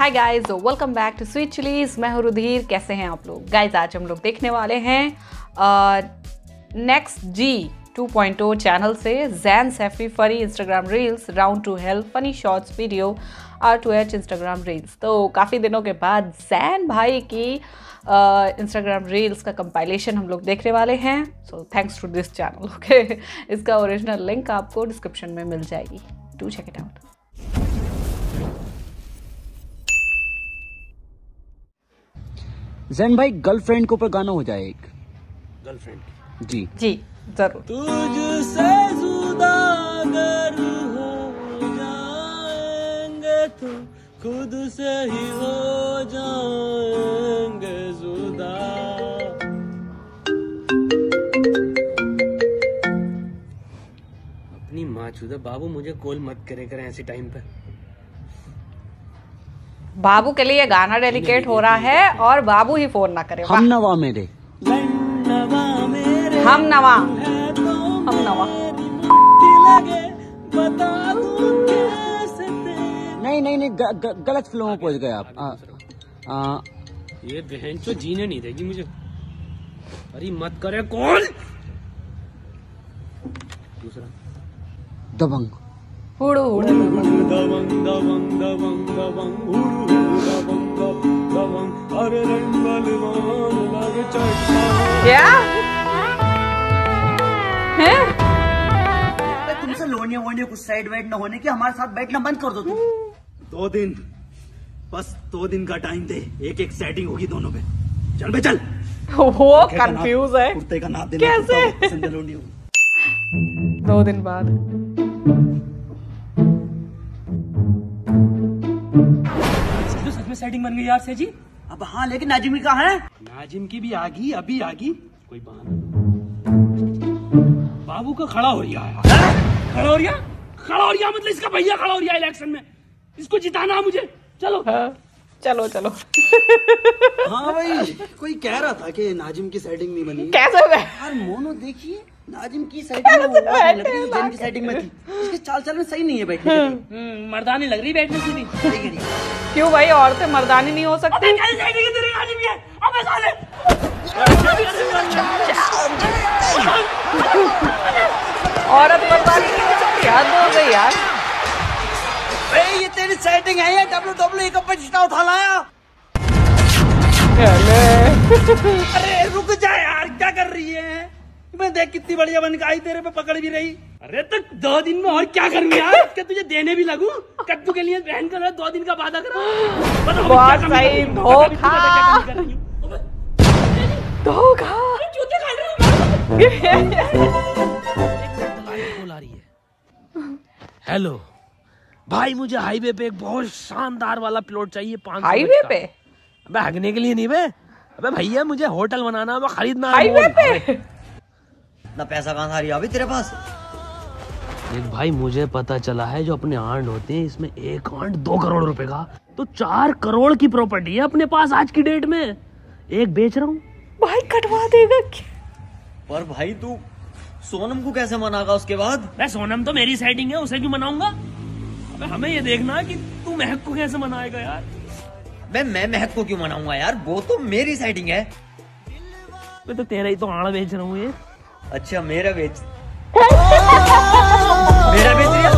Hi guys welcome back to Sweet Chillies मैं हूँ रुधीर कैसे हैं आप लोग? गाइस आज हम लोग देखने वाले हैं नेक्स्ट जी 2.0 चैनल से जैन सैफी फरी Instagram reels round to help funny shorts video are to H Instagram reels तो काफ़ी दिनों के बाद जैन भाई की इंस्टाग्राम uh, रील्स का कंपाइलेशन हम लोग देखने वाले हैं। So thanks to this channel okay इसका ओरिजिनल लिंक आपको डिस्क्रिप्शन में मिल जाएगी। To check it out Zain भाई गर्लफ्रेंड के ऊपर गाना हो जाए एक। गर्लफ्रेंड जी। जी ज़रूर। तुझसे जुदा अगर हो जाएँगे तो खुद से ही हो जाएँगे जुदा। अपनी माँ चुदा बाबू मुझे कॉल मत करे करें ऐसे टाइम पे। बाबू के लिए गाना डेडिकेट हो रहा है और बाबू ही फ़ोन ना करे। हम नवा मेरे। हम नवा। हम नवा। मेरी लगे बता दूँ कैसे तेरे नहीं नहीं नहीं ग, ग, गलत फ़िल्म में पहुँच गए आप। आ, आ, ये बहन तो जीने नहीं देगी मुझे। अरे मत करे कौन? दूसरा। दबंग। हुड़ू हुड़ू। क्या है तुमसे लोनिया वोनिया कुछ साइड वाइड न होने की हमारे साथ बैठना बंद कर दो तुम। दो दिन। बस दो दिन का टाइम दे। एक एक सेटिंग होगी दोनों पे। चल बे चल। वो कंफ्यूज है। कुर्ते का नाप देना कैसे? दो दिन बाद। तो सच में सेटिंग बन गई यार से जी अब हाँ लेकिन नाजिमी कहाँ है? नाजिम की भी आगी अभी आगी कोई बहाना बाबू का खड़ा हो रहा है? खड़ा हो रहा खड़ा हो रहा मतलब इसका भैया खड़ा हो रहा है इलेक्शन में। इसको जिताना है मुझे। चलो। हाँ, चलो चलो। हाँ भाई कोई कह रहा था कि नाजिम की सेटिंग नहीं बनी। कैसे? यार मोनो देखिए। नाजिम की सेटिंग में लग जैन की सेटिंग में थी। इसके चाल चलन सही नहीं है बैठने के हम्म, मर्दानी लग रही बैठने से भी। क्यों भाई औरतें मर्दानी नहीं हो सकती? कैसी सेटिंग है तेरी नाजिम ये। अबे साले। औरत मर्दानी नहीं हो सकती? हद हो गई यार। ये तेरी सेटिंग है ये डब्ल्यू डब्ल्यू का पचिता उठा लाया। अरे रुक जा यार क्या कर रही है? मैं देख कितनी बढ़िया बन आई तेरे पे पकड़ भी रही। अरे तो दो दिन में और क्या करूँ यार? क्या तुझे देने भी लगू? कद्दू के लिए बहन कर दो दिन का वादा करो हूँ? हूँ? हो? है हेलो। भाई मुझे हाईवे पे एक बहुत शानदार वाला प्लॉट चाहिए पाँच हाईवे पे? अबे हगने के लिए नहीं बे। अबे भैया मुझे होटल बनाना है, खरीदना हाईवे। पे? ना पैसा कहाँ था अभी तेरे पास? देख भाई मुझे पता चला है जो अपने आंड होते हैं इसमें एक आंड दो करोड़ रुपए का। तो चार करोड़ की प्रॉपर्टी है अपने पास आज की डेट में। एक बेच रहा हूँ। भाई कटवा देगा क्या? पर भाई तू सोनम को कैसे मनागा उसके बाद? मैं सोनम तो मेरी सेटिंग है उसे क्यों मनाऊँगा? अबे हमें ये देखना है कि तू महक को कैसे मनाएगा यार। मैं मैं महक को क्यों मनाऊँगा यार? वो तो मेरी साइडिंग है। मैं तो तेरा ही तो आड़ बेच रहा हूँ ये। अच्छा मेरा बेच मेरा बेच दिया?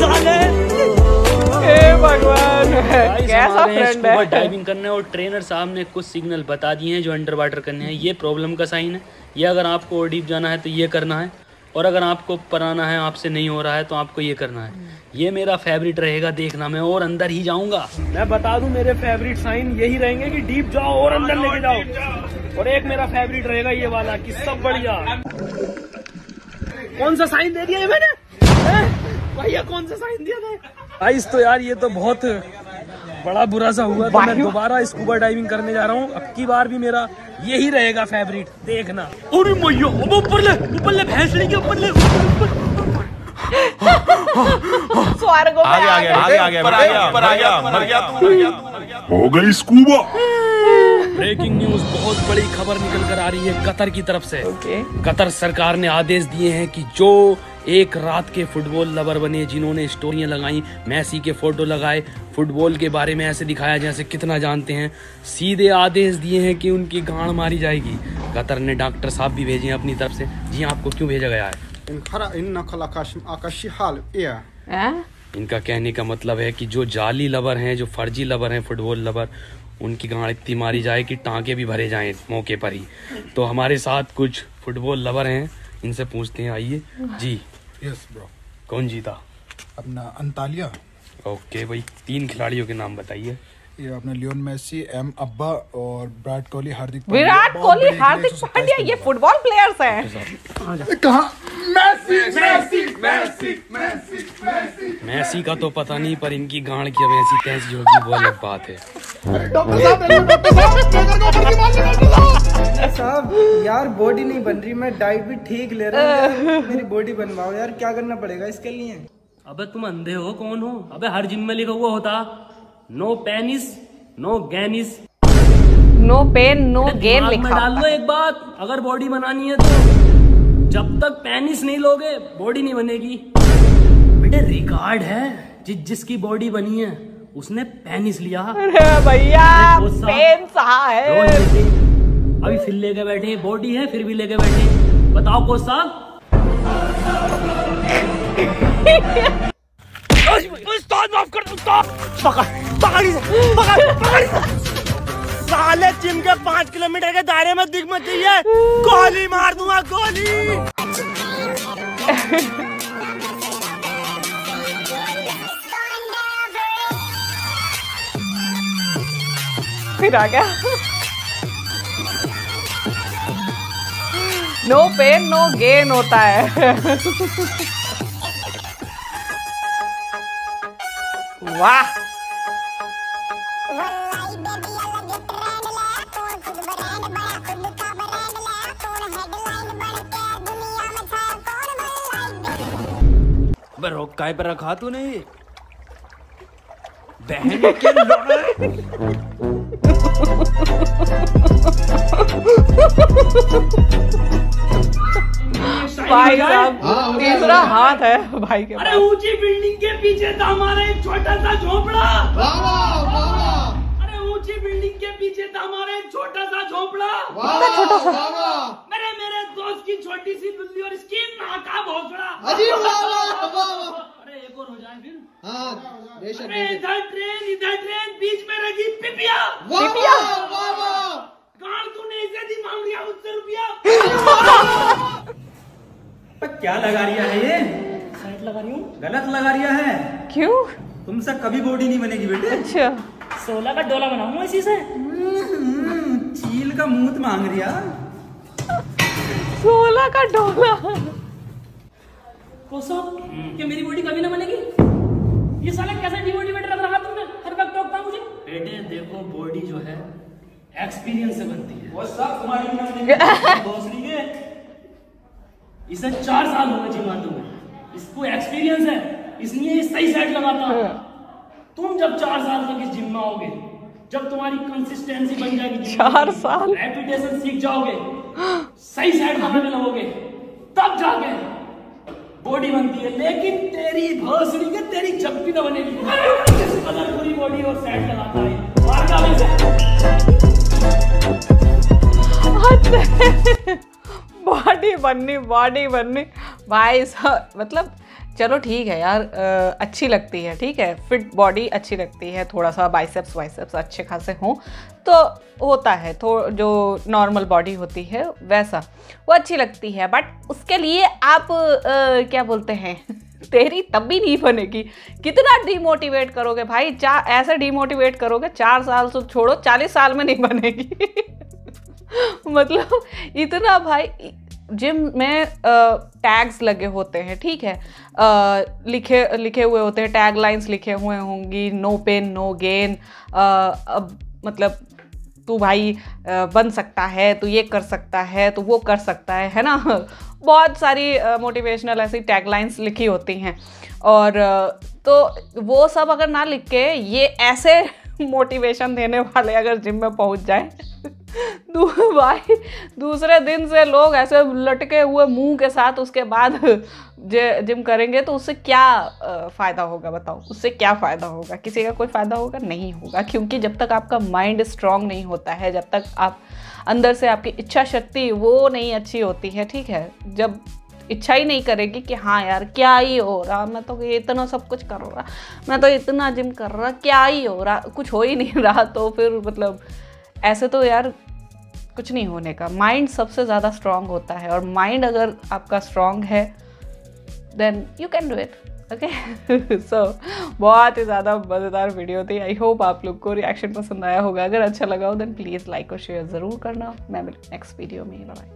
साले? हे भगवान कैसा फ्रेंड है? डाइविंग करने और ट्रेनर साहब ने कुछ सिग्नल बता दिए हैं जो अंडर वाटर करने हैं। ये प्रॉब्लम का साइन है। ये अगर आपको और डीप जाना है तो ये करना है। और अगर आपको पराना है आपसे नहीं हो रहा है तो आपको ये करना है। ये मेरा फेवरेट रहेगा देखना। मैं और अंदर ही जाऊँगा। मैं बता दूँ मेरे फेवरेट साइन यही रहेंगे कि डीप जाओ और अंदर लेके जाओ। और एक मेरा फेवरेट रहेगा ये वाला कि सब बढ़िया। कौन सा साइन दे दिया ये मैंने? भैया कौन सा साइन दिया था? गाइस तो यार ये तो बहुत बड़ा बुरा सा हुआ तो मैं दोबारा स्कूबा डाइविंग करने जा रहा हूँ। अब की बार भी मेरा यही रहेगा फेवरेट देखना। अरे मैया ऊपर ले ऊपर ले भैंस लेके ऊपर ले स्वर्ग आ आगे आगे गया मर गया मर गया तू मर गया तू मर गया। हो गई स्कूबा ब्रेकिंग न्यूज़ बहुत बड़ी खबर निकल कर आ रही है कतर की तरफ़ से। ओके। कतर सरकार ने आदेश दिए हैं कि जो एक रात के फुटबॉल लवर बने जिन्होंने स्टोरियाँ लगाई मैसी के फ़ोटो लगाए फुटबॉल के बारे में ऐसे दिखाया जैसे कितना जानते हैं सीधे आदेश दिए हैं कि उनकी गांड मारी जाएगी। कतर ने डॉक्टर साहब भी भेजे हैं अपनी तरफ़ से। जी हाँ, आपको क्यों भेजा गया है. हैं? इनका कहने का मतलब है कि जो जाली लवर हैं जो फर्जी लवर हैं फुटबॉल लवर उनकी गांड इतनी मारी जाए कि टांके भी भरे जाएँ मौके पर ही। तो हमारे साथ कुछ फुटबॉल लवर हैं इनसे पूछते हैं आइए। जी। यस ब्रो कौन जीता? अपना अंतालिया। ओके भाई तीन खिलाड़ियों के नाम बताइए। ये अपना लियोन मेसी एम अब्बा और विराट कोहली हार्दिक विराट कोहली हार्दिक पांड्या ये फुटबॉल प्लेयर्स हैं। कहाँ? Messi Messi Messi Messi Messi Messi. का तो पता नहीं पर इनकी गांड की अब ऐसी तैसी होगी वो अलग बात है। डॉक्टर साहब डॉक्टर साहब मेरे को ऊपर की मार डॉक्टर साहब। साहब यार बॉडी नहीं बन रही मैं डाइट भी ठीक ले रहा हूँ मेरी बॉडी बनवाओ। यार क्या करना पड़ेगा इसके लिए? अबे तुम अंधे हो कौन हो? अबे हर जिम में लिखा हुआ होता। No penis no गैनिस no pain no gain लिखा। डाल लो एक बात अगर बॉडी बनानी है तो। जब तक पेनिस नहीं लोगे बॉडी नहीं बनेगी। बेटे रिकॉर्ड है जिस जिसकी बॉडी बनी है उसने पेनिस लिया। भैया पेन सहा है। अभी फिर लेके बैठे बॉडी है फिर भी लेके बैठे बताओ कोच साहब साले जिम के पाँच किलोमीटर के दायरे में दिख मत चाहिए गोली मार दूँगा, गोली। फिर आ गया। नो पेन नो गेन होता है। वाह। रोक काय पर रखा तूने? ये बहन के भाई साहब। तीसरा हाथ है भाई के अरे ऊँची बिल्डिंग के पीछे था हमारा एक छोटा सा झोपड़ा। अरे ऊँची बिल्डिंग के पीछे था हमारा एक छोटा सा झोपड़ा। छोटा सा। मेरे मेरे दोस्त की छोटी सी बिल्ली और इसकी माँ का भोसड़ा अरे एक और हो जाए फिर। अरे इधर ट्रेन इधर ट्रेन बीच में लगी पिपिया। पिपिया? कहाँ तूने इसे दी मांग लिया मुझसे रुपया। क्या लगा रिया है ये? साइड लगा रही हूँ। गलत लगा रिया है? क्यों? तुमसे कभी बॉडी नहीं बनेगी बेटे। अच्छा। सोलह का डोला बनाऊँगा इसी से। चील का मूत मांग रिया। सोलह का डोला। कोसो क्या मेरी बॉडी कभी ना बनेगी? ये साला कैसा डिमोटिवेट रख रहा तुमने? हर वक्त टोकता मुझे। बेटे देखो बॉडी जो है एक्सपीरियंस से बनती है। वो सब तुम्हारी भोसड़ी के। इसे चार साल हो गए जिमाते हुए। इसको एक्सपीरियंस है इसलिए ये सही साइड लगाता है। तुम जब चार साल तक इस जिम में आओगे जब तुम्हारी कंसिस्टेंसी बन जाएगी चार साल? रेपुटेशन सीख जाओगे सही साइड बनाने लगोगे तब जाके बॉडी बनती है। लेकिन तेरी भोसड़ी के तेरी भी ना बनेगी। पूरी बॉडी और सेट लगाता है इसे। बॉडी बननी बॉडी बननी। भाई साहब मतलब चलो ठीक है यार अच्छी लगती है ठीक है? फिट बॉडी अच्छी लगती है थोड़ा सा बाइसेप्स वाइसेप्स अच्छे खासे हों तो होता है तो जो नॉर्मल बॉडी होती है वैसा। वो अच्छी लगती है बट उसके लिए आप अ, क्या बोलते हैं? तेरी तब भी नहीं बनेगी। कितना डिमोटिवेट करोगे भाई? चार ऐसे डिमोटिवेट करोगे चार साल से छोड़ो चालीस साल में नहीं बनेगी। मतलब इतना भाई जिम में टैग्स लगे होते हैं ठीक है? अ, लिखे लिखे हुए होते हैं टैग लाइंस लिखे हुए होंगी नो पेन नो गेन मतलब तू भाई बन सकता है तू ये कर सकता है तू वो कर सकता है है ना? बहुत सारी मोटिवेशनल ऐसी टैगलाइंस लिखी होती हैं। और तो वो सब अगर ना लिख के ये ऐसे मोटिवेशन देने वाले अगर जिम में पहुँच जाए दू भाई, दूसरे दिन से लोग ऐसे लटके हुए मुँह के साथ उसके बाद जिम करेंगे तो उससे क्या फ़ायदा होगा बताओ? उससे क्या फ़ायदा होगा? किसी का कोई फ़ायदा होगा? नहीं होगा, क्योंकि जब तक आपका माइंड स्ट्रांग नहीं होता है, जब तक आप अंदर से आपकी इच्छा शक्ति वो नहीं अच्छी होती है, ठीक है? जब इच्छा ही नहीं करेगी कि हाँ यार, क्या ही हो रहा? मैं तो इतना सब कुछ कर रहा, मैं तो इतना जिम कर रहा, क्या ही हो रहा? कुछ हो ही नहीं रहा तो फिर मतलब ऐसे तो यार कुछ नहीं होने का। माइंड सबसे ज़्यादा स्ट्रांग होता है और माइंड अगर आपका स्ट्रांग है then you can do it okay so बहुत ही ज़्यादा मज़ेदार वीडियो थी। आई होप आप लोग को रिएक्शन पसंद आया होगा। अगर अच्छा लगा हो देन प्लीज़ लाइक और शेयर ज़रूर करना। मैं नेक्स्ट वीडियो में। ही बाय